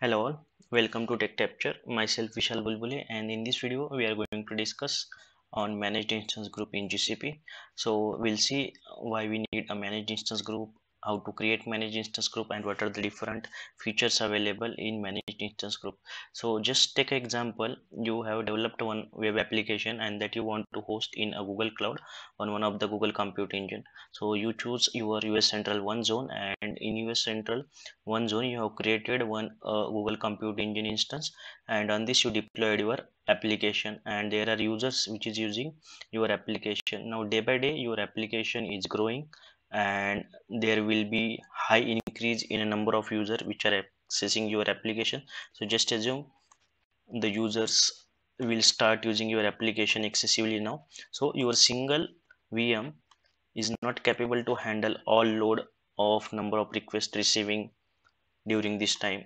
Hello all, welcome to TechTrapture. Myself Vishal Bulbule and in this video we are going to discuss on managed instance group in GCP. So we'll see why we need a managed instance group, how to create manage instance group and what are the different features available in managed instance group. So just take example, you have developed one web application and that you want to host in a Google Cloud on one of the Google Compute Engine. So you choose your US Central one zone and in US Central one zone you have created one uh, Google Compute Engine instance and on this you deployed your application and there are users which is using your application now day by day your application is growing and there will be high increase in a number of users which are accessing your application. So just assume the users will start using your application excessively now. So your single vm is not capable to handle all load of number of requests receiving during this time.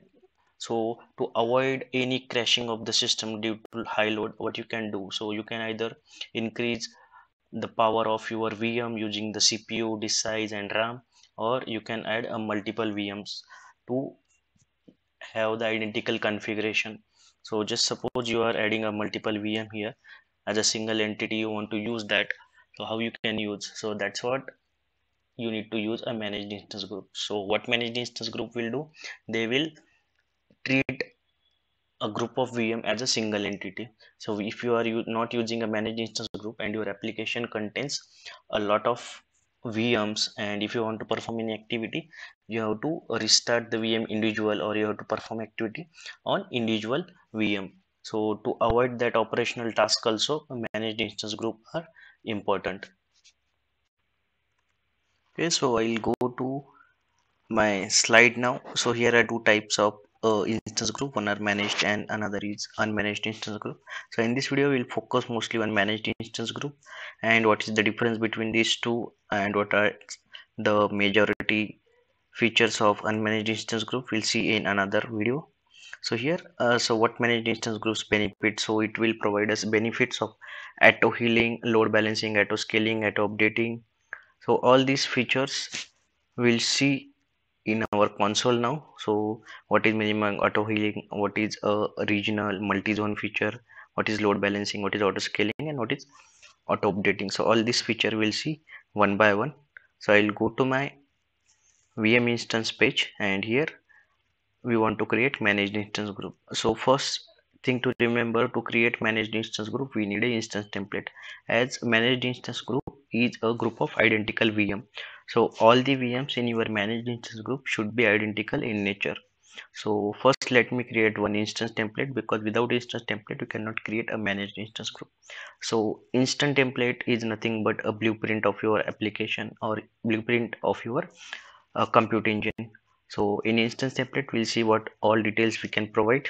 So to avoid any crashing of the system due to high load what you can do? So you can either increase the power of your VM using the CPU, disk size and RAM or you can add a multiple VMs to have the identical configuration. So just suppose you are adding a multiple VM here as a single entity you want to use that. So how you can use? So that's what you need to use a managed instance group. So what managed instance group will do? They will treat a group of VM as a single entity. So if you are not using a managed instance group and your application contains a lot of VMs and if you want to perform any activity, you have to restart the VM individual or you have to perform activity on individual VM. So to avoid that operational task also, managed instance group are important. Okay, so I'll go to my slide now. So here are two types of uh, instance group one are managed and another is unmanaged instance group. So in this video we'll focus mostly on managed instance group and what is the difference between these two and what are the majority features of unmanaged instance group we'll see in another video. So here uh, so what managed instance groups benefit? So it will provide us benefits of auto healing load balancing auto scaling auto updating. So all these features we'll see in our console now. So what is minimum auto healing? What is a regional multi-zone feature? What is load balancing? What is auto scaling? And what is auto updating? So all this feature we'll see one by one. So i'll go to my vm instance page and here we want to create managed instance group. So first thing to remember to create managed instance group we need a instance template. As managed instance group is a group of identical VM. So all the VMs in your managed instance group should be identical in nature. So first let me create one instance template because without instance template you cannot create a managed instance group. So instance template is nothing but a blueprint of your application or blueprint of your uh, compute engine. So in instance template we'll see what all details we can provide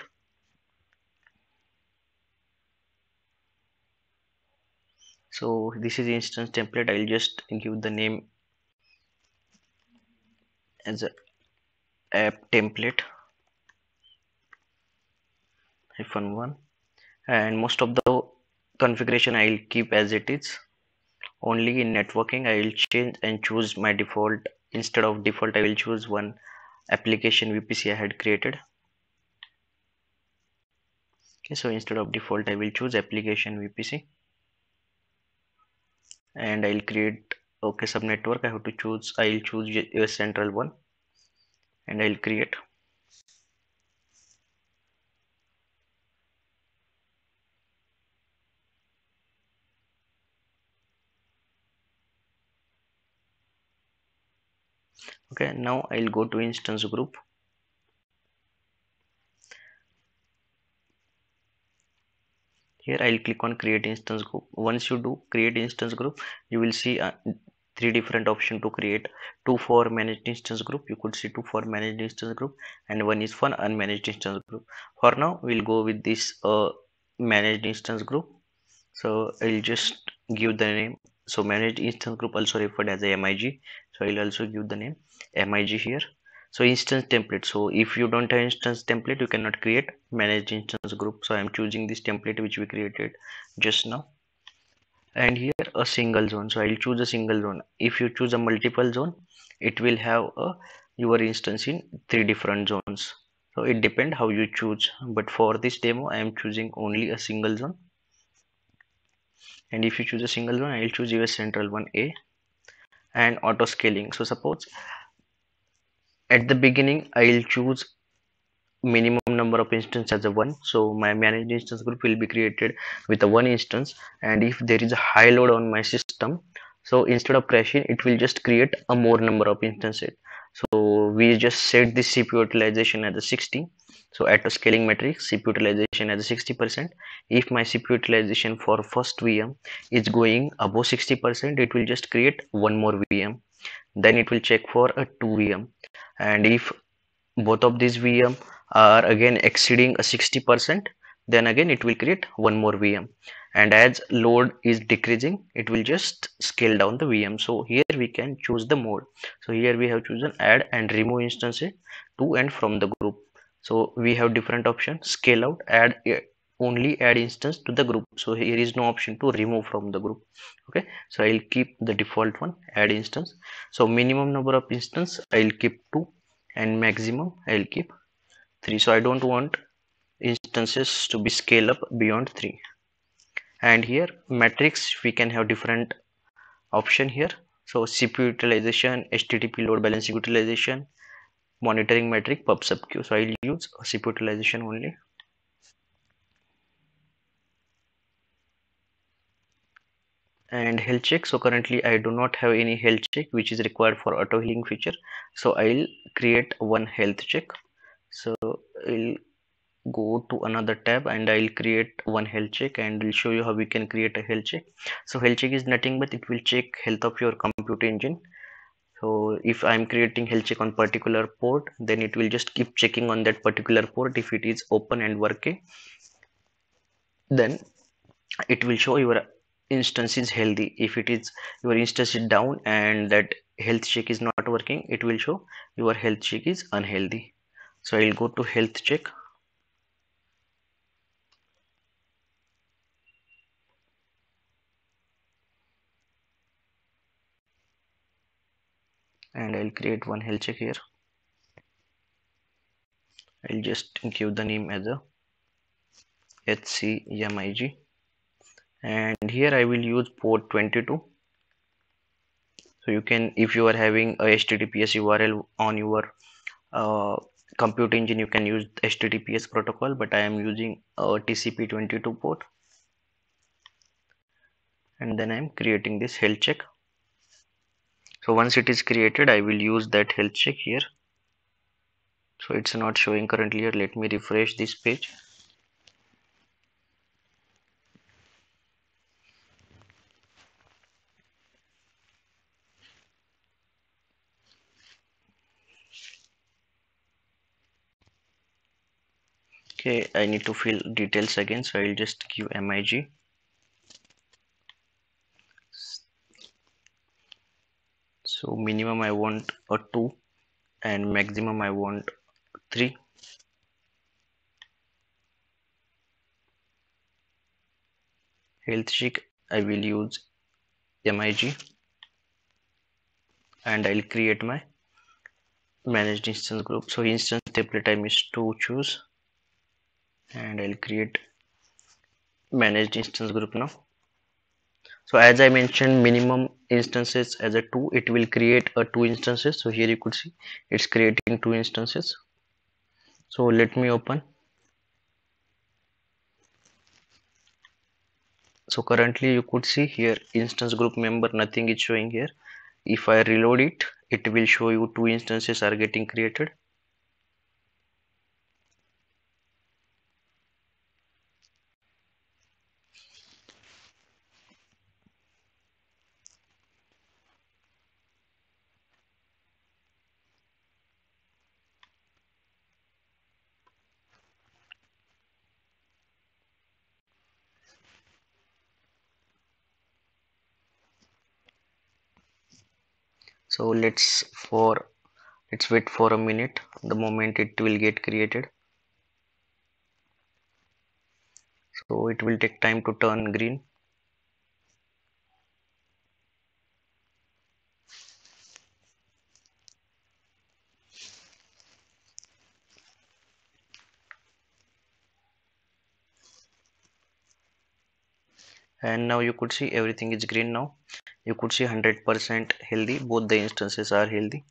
so this is instance template i'll just give the name as a app template hyphen one. And most of the configuration i'll keep as it is. Only in networking i will change and choose my default. Instead of default i will choose one application vpc i had created. Okay so instead of default i will choose application vpc and I'll create okay subnetwork I have to choose I'll choose US central one and I'll create. Okay now I'll go to instance group. Here I'll click on create instance group. Once you do create instance group you will see uh, three different option to create. Two for managed instance group you could see two for managed instance group and one is for unmanaged instance group. For now we'll go with this uh, managed instance group. So I'll just give the name. So managed instance group also referred as a MIG so I'll also give the name MIG here. So instance template. So if you don't have instance template you cannot create managed instance group. So i'm choosing this template which we created just now and here a single zone. So i'll choose a single zone. If you choose a multiple zone it will have a your instance in three different zones. So it depends how you choose. But for this demo i am choosing only a single zone. And if you choose a single zone i'll choose US central one a and auto scaling. So suppose at the beginning i'll choose minimum number of instance as a one. So my managed instance group will be created with a one instance. And if there is a high load on my system so instead of crashing it will just create a more number of instances. So we just set the cpu utilization as a 60 so auto scaling matrix cpu utilization as a 60 percent. If my cpu utilization for first vm is going above 60 percent it will just create one more vm then it will check for a 2 vm and if both of these vm are again exceeding a 60 percent then again it will create one more vm and as load is decreasing it will just scale down the vm so here we can choose the mode. So here we have chosen add and remove instances to and from the group. So we have different options scale out add uh, only add instance to the group. So here is no option to remove from the group. Okay so i'll keep the default one add instance. So minimum number of instance i'll keep two and maximum i'll keep three. So i don't want instances to be scale up beyond three. And here matrix we can have different option here. So cpu utilization http load balancing utilization monitoring metric pub sub queue so i'll use cpu utilization only. And health check. So currently i do not have any health check which is required for auto healing feature. So i'll create one health check so i'll go to another tab and I'll create one health check and will show you how we can create a health check. So health check is nothing but it will check health of your compute engine. So if I'm creating health check on particular port then it will just keep checking on that particular port if it is open and working. Then it will show your instance is healthy. If it is your instance is down and that health check is not working it will show your health check is unhealthy so I'll go to health check. And I'll create one health check here. I'll just give the name as a HCMIG and here I will use port 22 so you can if you are having a HTTPS URL on your uh, compute engine you can use HTTPS protocol but I am using a TCP 22 port. And then I am creating this health check. So once it is created I will use that health check here. So it's not showing currently here. Let me refresh this page okay I need to fill details again so I'll just give MIG so minimum I want a 2 and maximum I want 3 health check I will use MIG and I'll create my managed instance group. So instance template time is to choose and I'll create managed instance group now. So as i mentioned minimum instances as a 2 it will create a 2 instances. So here you could see it's creating 2 instances. So let me open. So currently you could see here instance group member nothing is showing here. If i reload it it will show you two instances are getting created so let's for let's wait for a minute. The moment it will get created. So it will take time to turn green. And now you could see everything is green now you could see 100% healthy. Both the instances are healthy.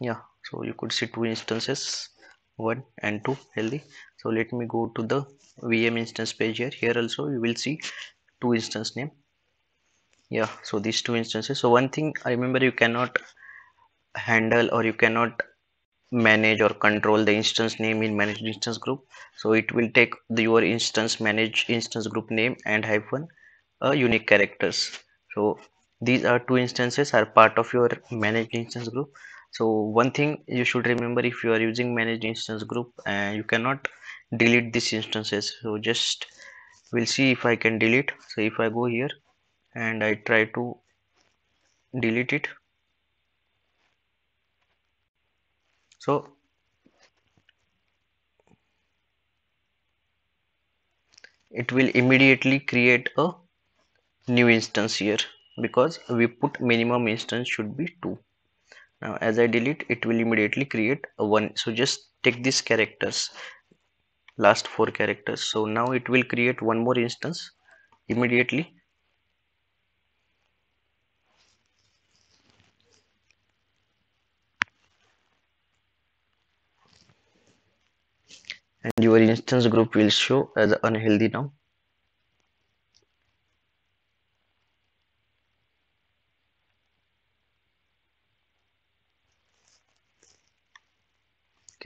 Yeah so you could see two instances one and two healthy. So let me go to the vm instance page here. Here also you will see two instance name. Yeah so these two instances. So one thing i remember you cannot handle or you cannot manage or control the instance name in managed instance group. So it will take the, your instance manage instance group name and hyphen a unique characters so these are two instances are part of your managed instance group. So one thing you should remember if you are using managed instance group and you cannot delete these instances. So just we'll see if i can delete. So if i go here and i try to delete it. So it will immediately create a new instance here because we put minimum instance should be 2 now as I delete it will immediately create a 1 so just take these characters last four characters. So now it will create one more instance immediately. And your instance group will show as unhealthy now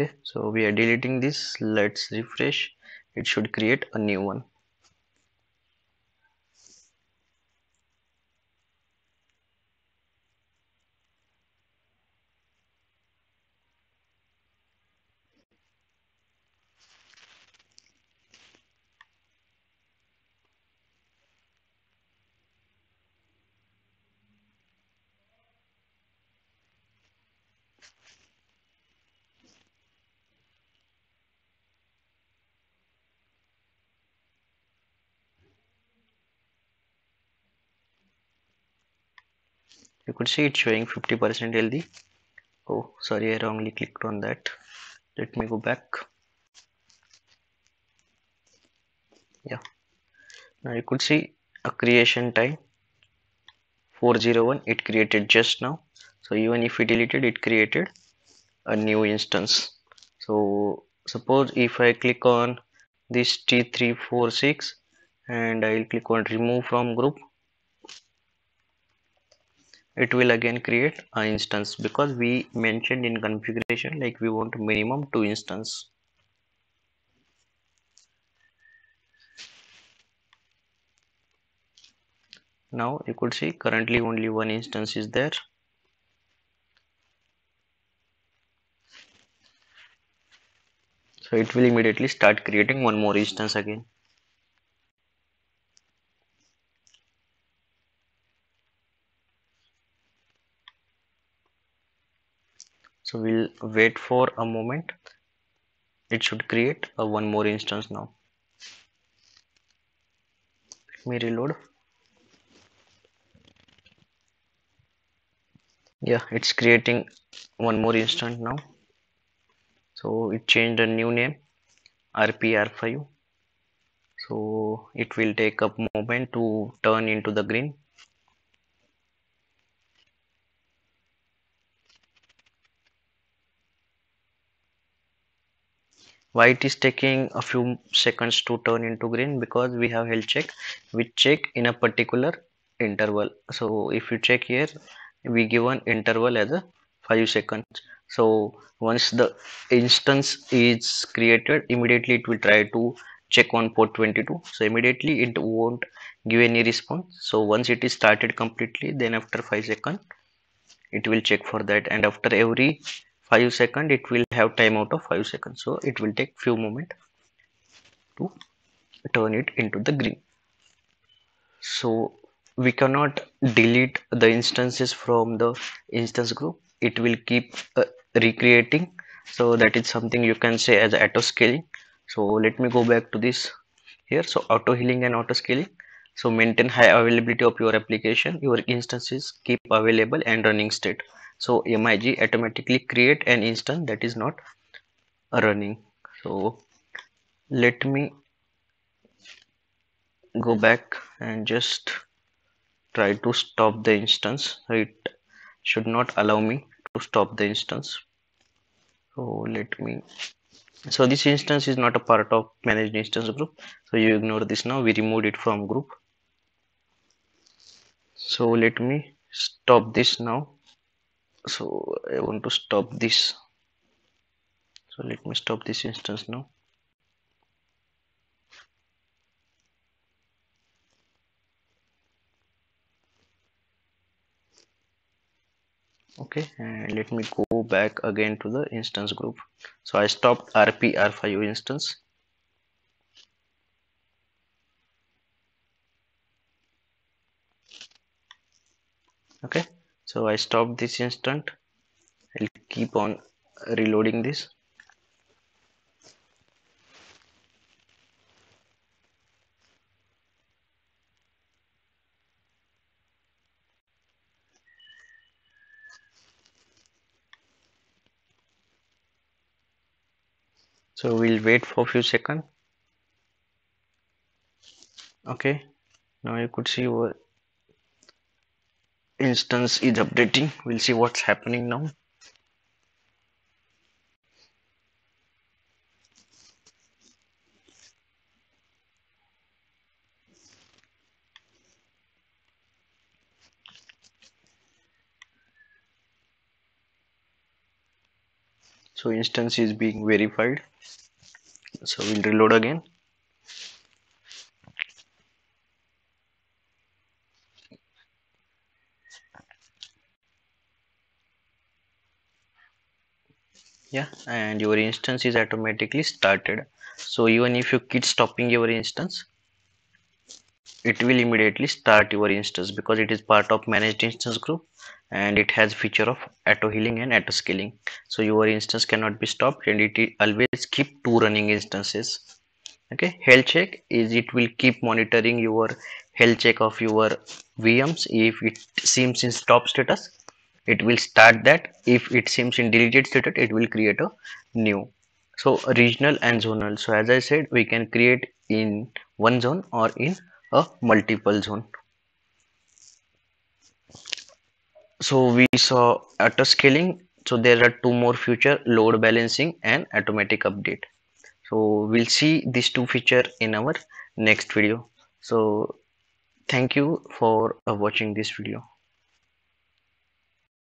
okay? So we are deleting this. Let's refresh. It should create a new one you could see it showing 50% healthy. Oh sorry I wrongly clicked on that. Let me go back. Yeah. Now you could see a creation time 401 it created just now. So even if we deleted it created a new instance. So suppose if I click on this T346 and I will click on remove from group it will again create an instance because we mentioned in configuration like we want minimum two instance. Now you could see currently only one instance is there. So it will immediately start creating one more instance again so we'll wait for a moment. It should create a one more instance now. Let me reload. Yeah it's creating one more instance now. So it changed a new name rpr5 so it will take a moment to turn into the green why it is taking a few seconds to turn into green because we have health check. We check in a particular interval. So if you check here we give an interval as a 5 seconds. So once the instance is created immediately it will try to check on port 22 so immediately it won't give any response. So once it is started completely then after 5 seconds it will check for that. And after every 5 second it will have timeout of 5 seconds. So it will take few moment to turn it into the green. So we cannot delete the instances from the instance group. It will keep uh, recreating. So that is something you can say as auto scaling so let me go back to this here. So auto healing and auto scaling so maintain high availability of your application. Your instances keep available and running state so mig automatically create an instance that is not running. So let me go back and just try to stop the instance. It should not allow me to stop the instance. So let me so this instance is not a part of managed instance group. So you ignore this now. We removed it from group. So let me stop this now so I want to stop this. So let me stop this instance now. Okay and let me go back again to the instance group. So I stopped RP R5 instance. Okay so I stop this instant. I'll keep on reloading this. So we'll wait for a few seconds. Okay. Now you could see instance is updating. We'll see what's happening now. So instance is being verified. So we'll reload again yeah and your instance is automatically started. So even if you keep stopping your instance it will immediately start your instance because it is part of managed instance group and it has feature of auto healing and auto scaling so your instance cannot be stopped and it always keep two running instances. Okay health check is it will keep monitoring your health check of your VMs if it seems in stop status it will start that. If it seems in deleted status it will create a new. So regional and zonal. So as I said we can create in one zone or in a multiple zone. So we saw auto scaling. So there are two more feature load balancing and automatic update. So we'll see these two feature in our next video. So thank you for uh, watching this video